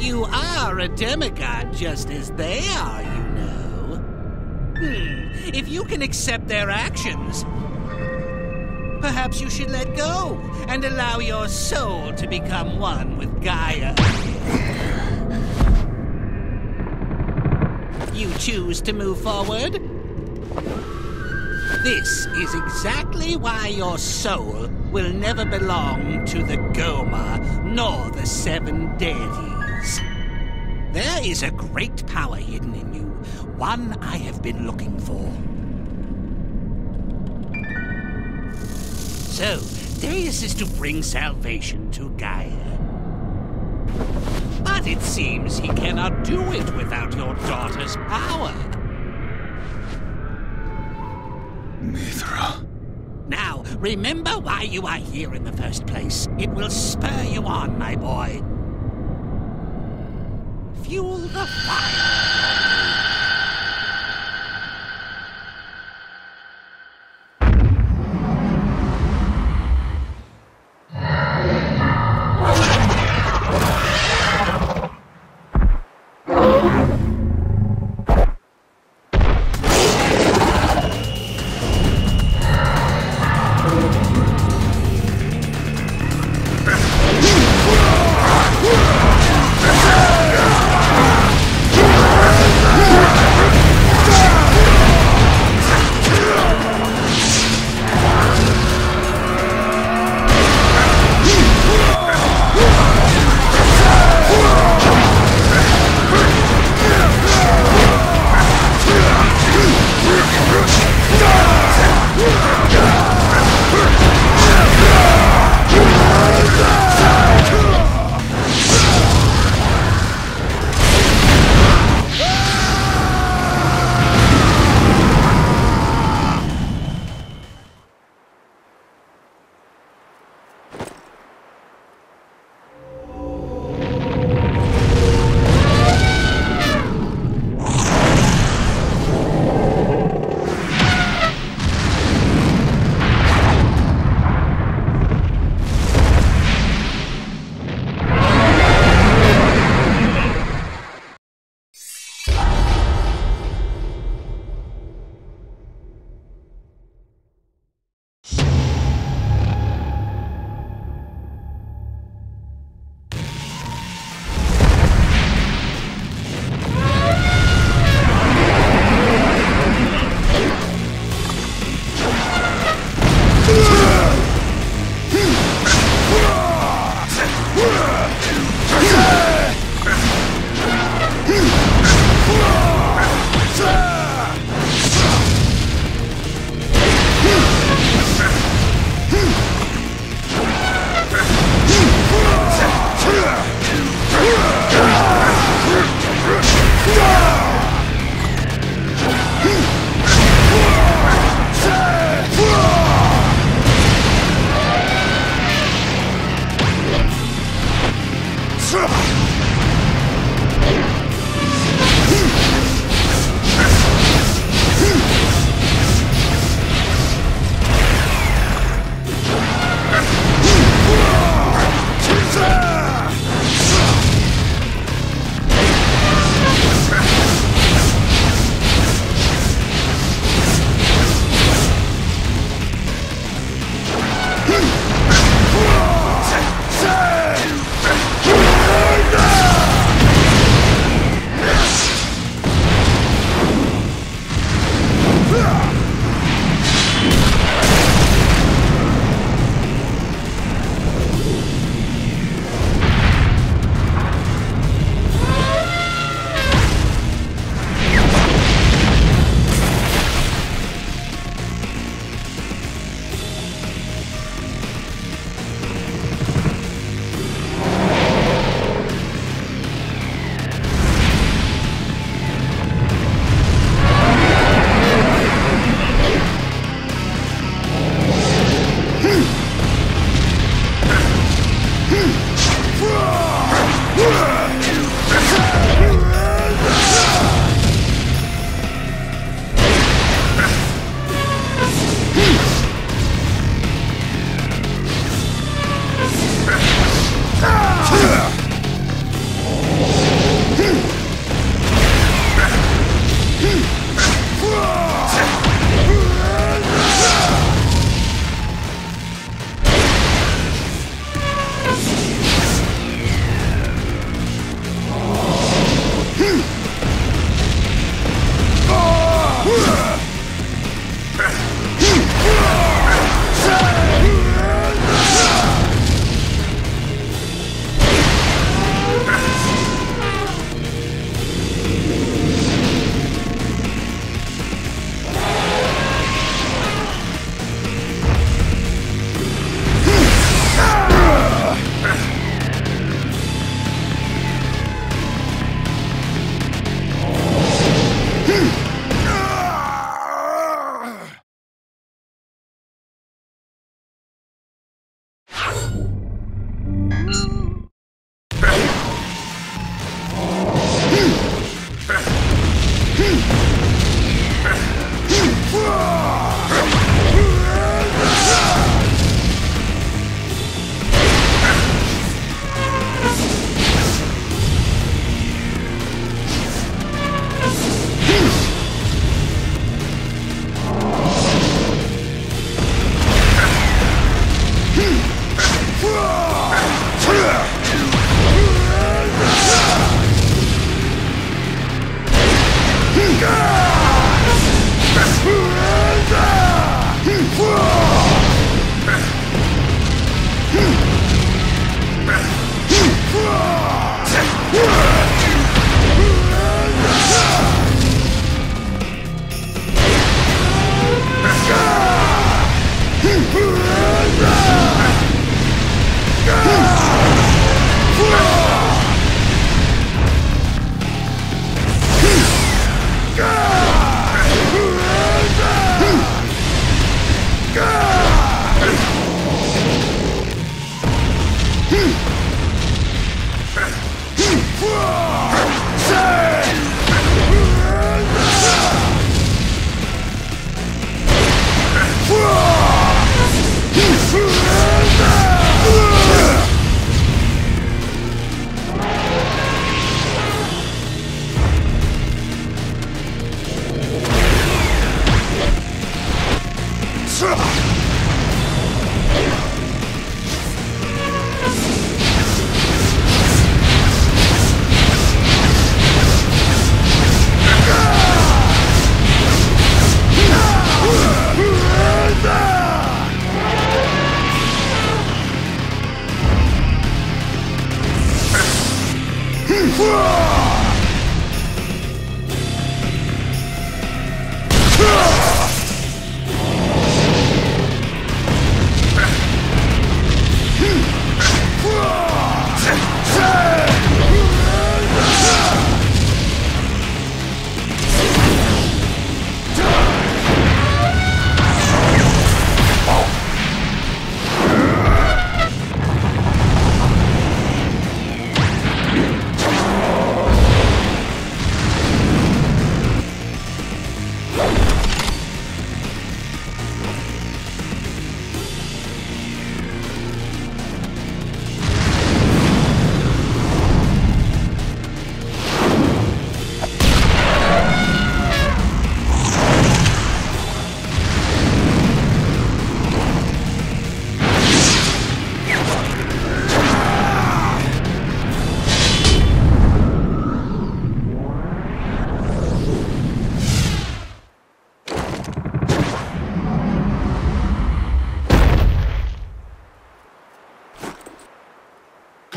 You are a demigod just as they are, you know. Hmm, if you can accept their actions, perhaps you should let go and allow your soul to become one with Gaia. You choose to move forward? This is exactly why your soul will never belong to the Gohma nor the Seven Deities. There is a great power hidden in you, one I have been looking for. So, Deus is to bring salvation to Gaia. But it seems he cannot do it without your daughter's power. Mithra. Now, remember why you are here in the first place. It will spur you on, my boy. Fuel the fire. Freeze!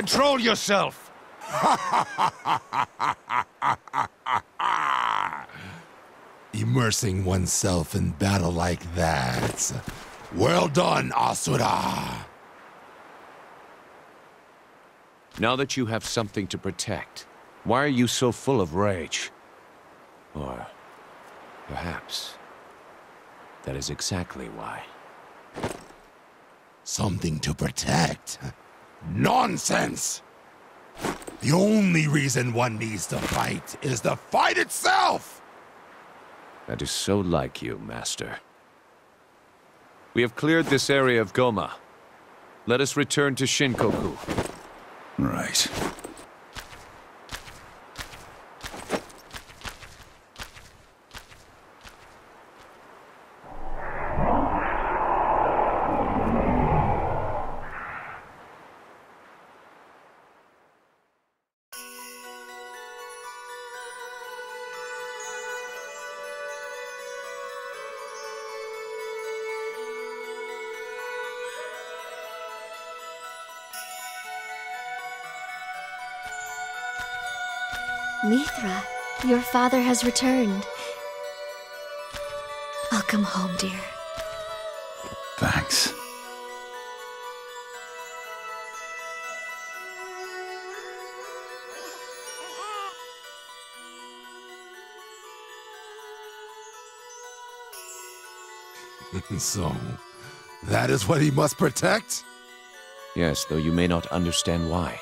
Control yourself! Immersing oneself in battle like that. Well done, Asura! Now that you have something to protect, why are you so full of rage? Or perhaps that is exactly why. Something to protect? Nonsense! The only reason one needs to fight is the fight itself! That is so like you, Master. We have cleared this area of Gohma. Let us return to Shinkoku. Right. Mithra, your father has returned. Welcome home, dear. Thanks. so, that is what he must protect? Yes, though you may not understand why.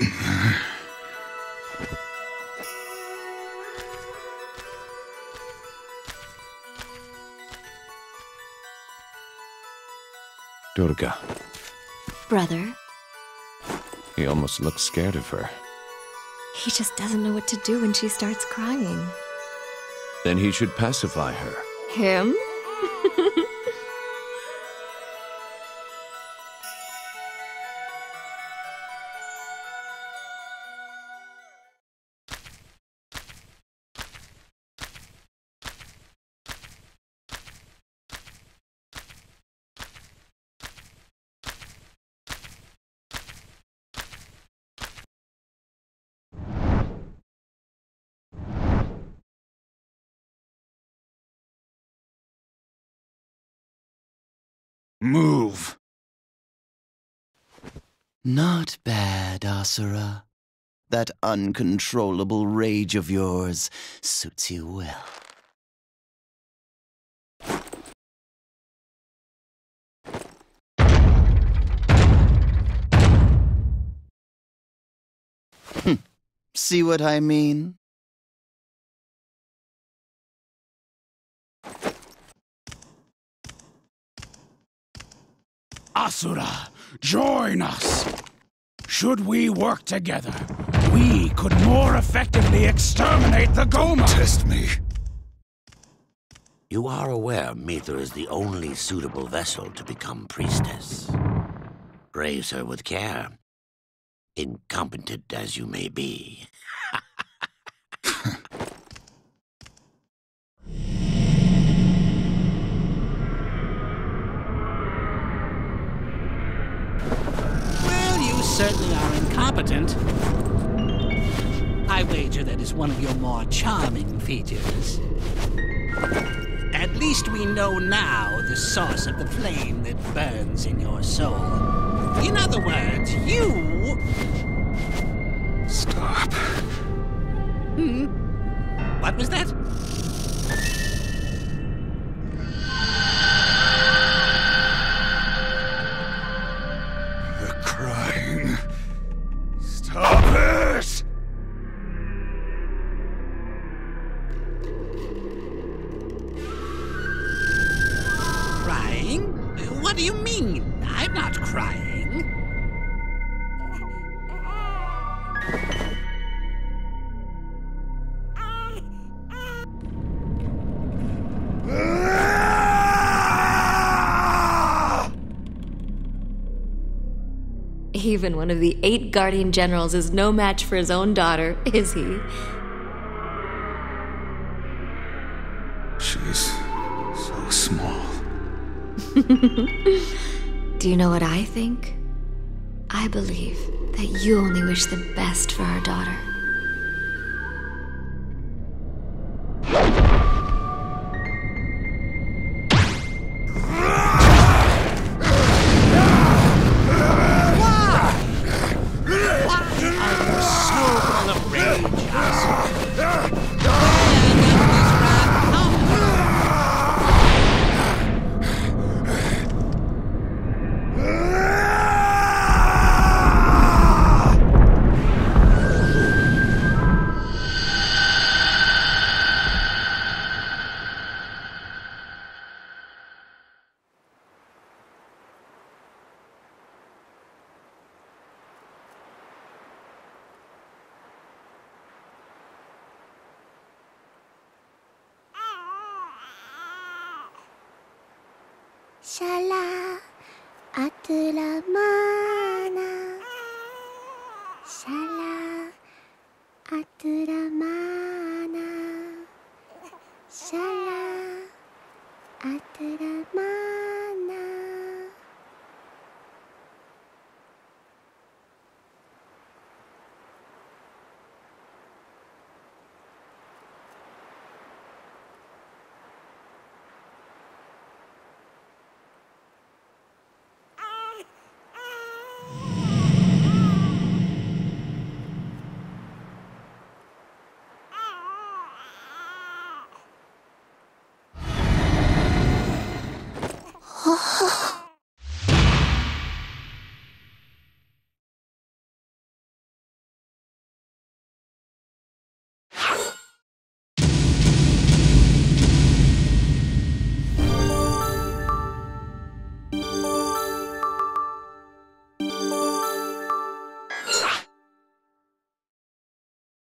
Durga. Brother, He almost looks scared of her. he just doesn't know what to do when she starts crying. Then he should pacify her. Him? Move! Not bad, Asura. That uncontrollable rage of yours suits you well. Hm. See what I mean? Asura, join us. Should we work together, we could more effectively exterminate the Gohma. Test me. You are aware Mithra is the only suitable vessel to become priestess. Raise her with care, incompetent as you may be. certainly are incompetent, I wager that is one of your more charming features. At least we know now the source of the flame that burns in your soul. In other words, you... Stop. Hmm? What was that? Crying? What do you mean? I'm not crying. Even one of the eight guardian generals is no match for his own daughter, is he? Do you know what I think? I believe that you only wish the best for our daughter. シャラアトゥラマーナ。シャラアトゥラマーナ。